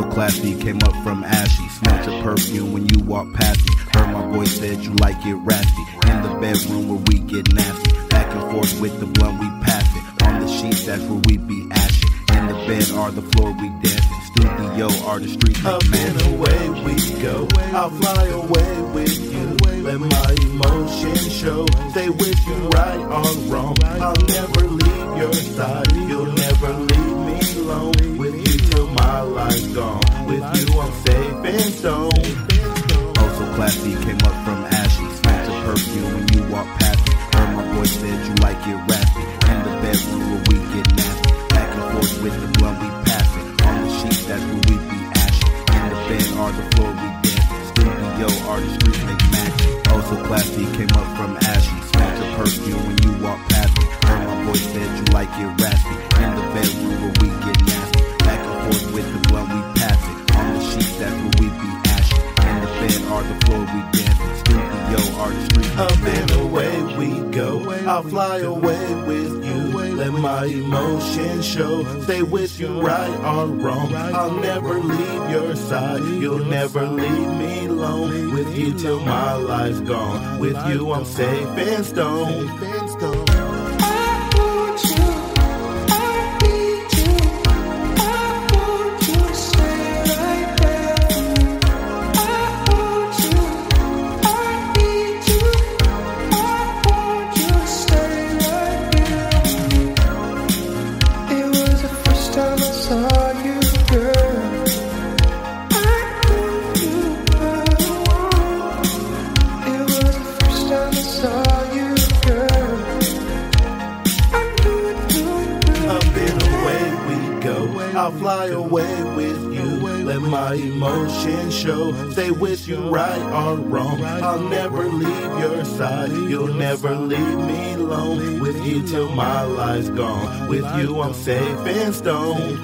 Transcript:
so classy, came up from ashy. Smelled your perfume when you walk past me. Heard my voice said you like it raspy. In the bedroom where we get nasty. Back and forth with the blunt, we pass it. On the sheets, that's where we be ashy. In the bed or the floor, we dancing. Studio or the street, Up and away we go. I'll fly away with you. Let my emotions show. Stay with you right or wrong. I'll never leave your side. You'll never leave me alone. Life's gone. With you I'm safe and stone. Oh, so classy, came up from ashy. Smelled your perfume when you walk past me. Heard my voice said you like it raspy. In the bedroom where we get nasty. Back and forth with the blunt, we pass it. On the sheets, that's where we be ashy. In the bed or the floor, we dancing. Studio or the street make magic. Oh, so classy, came up from ashy. Smelled your perfume when you walk past me. Heard my voice said you like it raspy. Bed the floor, we dancing. Studio or the street make Up and away we go. I'll fly away with you. Let my emotions show. Stay with you right or wrong. I'll never leave your side. You'll never leave me alone. With you till my life's gone. With you I'm safe and stone. Up I'll fly away with you. Let my emotions show. Stay with you right or wrong. I'll never leave your side. You'll never leave me alone. With you till my life's gone. With you I'm safe and stone.